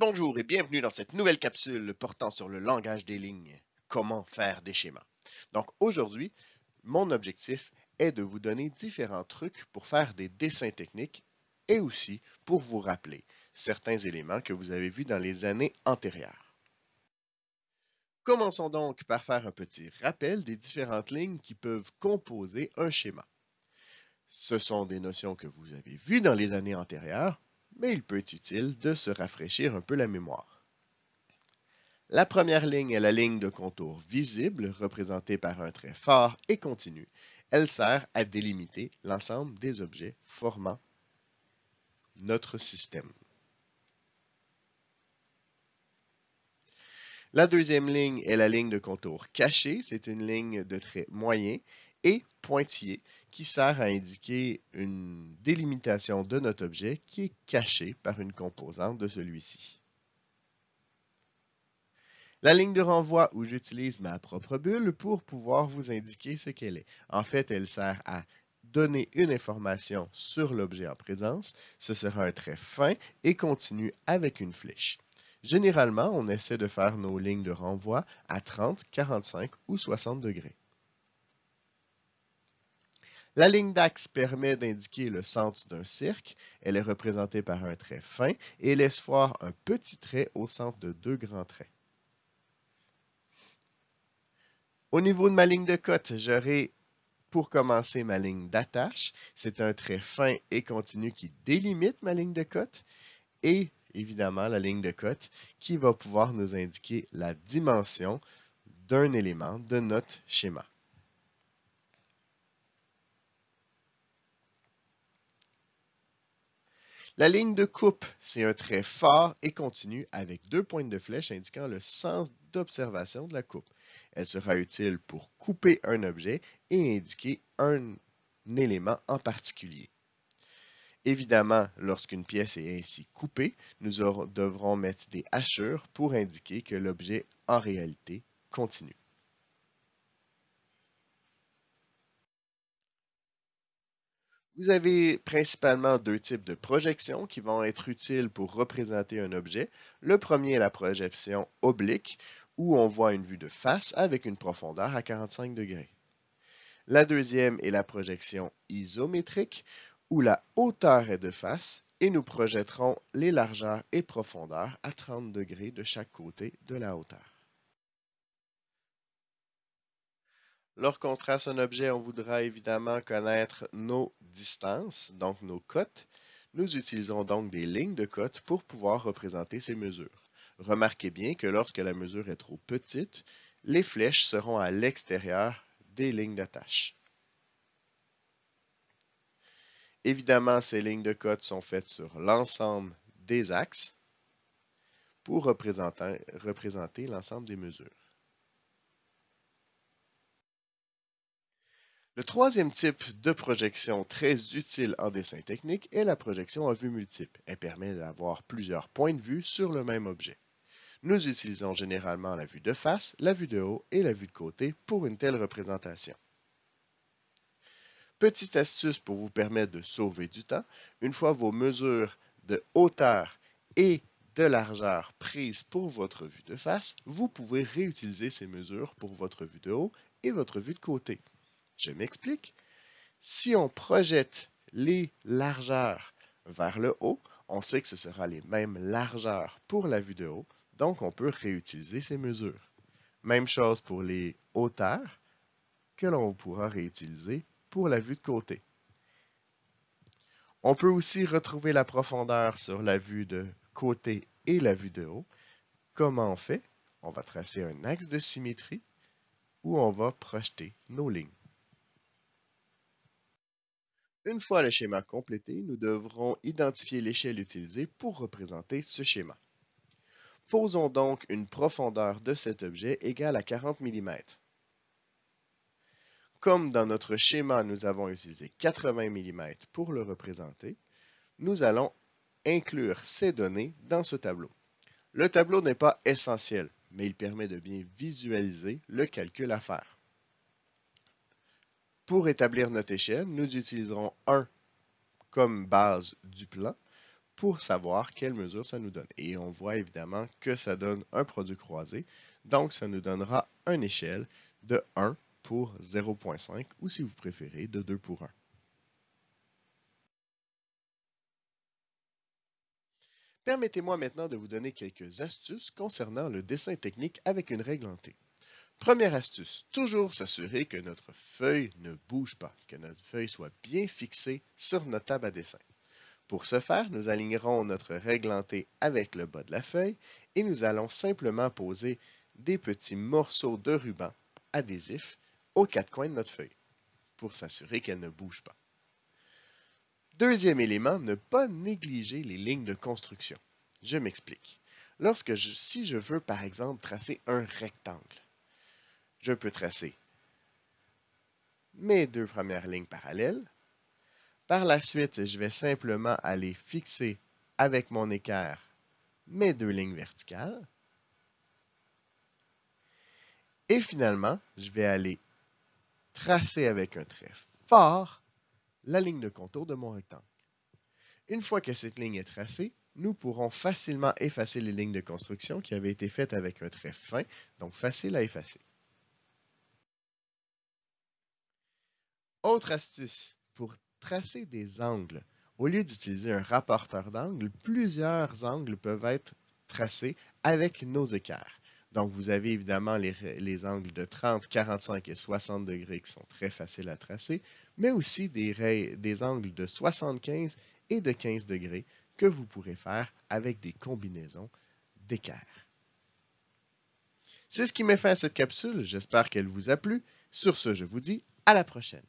Bonjour et bienvenue dans cette nouvelle capsule portant sur le langage des lignes, comment faire des schémas. Donc aujourd'hui, mon objectif est de vous donner différents trucs pour faire des dessins techniques et aussi pour vous rappeler certains éléments que vous avez vus dans les années antérieures. Commençons donc par faire un petit rappel des différentes lignes qui peuvent composer un schéma. Ce sont des notions que vous avez vues dans les années antérieures, mais il peut être utile de se rafraîchir un peu la mémoire. La première ligne est la ligne de contour visible, représentée par un trait fort et continu. Elle sert à délimiter l'ensemble des objets formant notre système. La deuxième ligne est la ligne de contour cachée. C'est une ligne de trait moyen et pointillé qui sert à indiquer une délimitation de notre objet qui est cachée par une composante de celui-ci. La ligne de renvoi où j'utilise ma propre bulle pour pouvoir vous indiquer ce qu'elle est. En fait, elle sert à donner une information sur l'objet en présence. Ce sera un trait fin et continu avec une flèche. Généralement, on essaie de faire nos lignes de renvoi à 30, 45 ou 60 degrés. La ligne d'axe permet d'indiquer le centre d'un cercle. Elle est représentée par un trait fin et laisse voir un petit trait au centre de deux grands traits. Au niveau de ma ligne de cote, j'aurai pour commencer ma ligne d'attache. C'est un trait fin et continu qui délimite ma ligne de cote. Et évidemment la ligne de cote qui va pouvoir nous indiquer la dimension d'un élément de notre schéma. La ligne de coupe, c'est un trait fort et continu avec deux pointes de flèche indiquant le sens d'observation de la coupe. Elle sera utile pour couper un objet et indiquer un élément en particulier. Évidemment, lorsqu'une pièce est ainsi coupée, nous devrons mettre des hachures pour indiquer que l'objet en réalité continue. Vous avez principalement deux types de projections qui vont être utiles pour représenter un objet. Le premier est la projection oblique, où on voit une vue de face avec une profondeur à 45 degrés. La deuxième est la projection isométrique, où la hauteur est de face et nous projetterons les largeurs et profondeurs à 30 degrés de chaque côté de la hauteur. Lorsqu'on trace un objet, on voudra évidemment connaître nos distances, donc nos cotes. Nous utilisons donc des lignes de cotes pour pouvoir représenter ces mesures. Remarquez bien que lorsque la mesure est trop petite, les flèches seront à l'extérieur des lignes d'attache. Évidemment, ces lignes de cotes sont faites sur l'ensemble des axes pour représenter l'ensemble des mesures. Le troisième type de projection très utile en dessin technique est la projection à vue multiple. Elle permet d'avoir plusieurs points de vue sur le même objet. Nous utilisons généralement la vue de face, la vue de haut et la vue de côté pour une telle représentation. Petite astuce pour vous permettre de sauver du temps, une fois vos mesures de hauteur et de largeur prises pour votre vue de face, vous pouvez réutiliser ces mesures pour votre vue de haut et votre vue de côté. Je m'explique. Si on projette les largeurs vers le haut, on sait que ce sera les mêmes largeurs pour la vue de haut, donc on peut réutiliser ces mesures. Même chose pour les hauteurs que l'on pourra réutiliser pour la vue de côté. On peut aussi retrouver la profondeur sur la vue de côté et la vue de haut. Comment on fait? On va tracer un axe de symétrie où on va projeter nos lignes. Une fois le schéma complété, nous devrons identifier l'échelle utilisée pour représenter ce schéma. Posons donc une profondeur de cet objet égale à 40 mm. Comme dans notre schéma, nous avons utilisé 80 mm pour le représenter, nous allons inclure ces données dans ce tableau. Le tableau n'est pas essentiel, mais il permet de bien visualiser le calcul à faire. Pour établir notre échelle, nous utiliserons 1 comme base du plan. pour savoir quelle mesure ça nous donne. Et on voit évidemment que ça donne un produit croisé. Donc, ça nous donnera une échelle de 1 pour 0.5 ou si vous préférez, de 2 pour 1. Permettez-moi maintenant de vous donner quelques astuces concernant le dessin technique avec une règle en T. Première astuce, toujours s'assurer que notre feuille ne bouge pas, que notre feuille soit bien fixée sur notre table à dessin. Pour ce faire, nous alignerons notre règle avec le bas de la feuille et nous allons simplement poser des petits morceaux de ruban adhésif aux quatre coins de notre feuille pour s'assurer qu'elle ne bouge pas. Deuxième élément, ne pas négliger les lignes de construction. Je m'explique. Lorsque si je veux par exemple tracer un rectangle, je peux tracer mes deux premières lignes parallèles. Par la suite, je vais simplement aller fixer avec mon équerre mes deux lignes verticales. Et finalement, je vais aller tracer avec un trait fort la ligne de contour de mon rectangle. Une fois que cette ligne est tracée, nous pourrons facilement effacer les lignes de construction qui avaient été faites avec un trait fin, donc facile à effacer. Autre astuce, pour tracer des angles, au lieu d'utiliser un rapporteur d'angles, plusieurs angles peuvent être tracés avec nos équerres. Donc, vous avez évidemment les, angles de 30, 45 et 60 degrés qui sont très faciles à tracer, mais aussi des, des angles de 75 et de 15 degrés que vous pourrez faire avec des combinaisons d'équerres. C'est ce qui met fin à cette capsule. J'espère qu'elle vous a plu. Sur ce, je vous dis à la prochaine.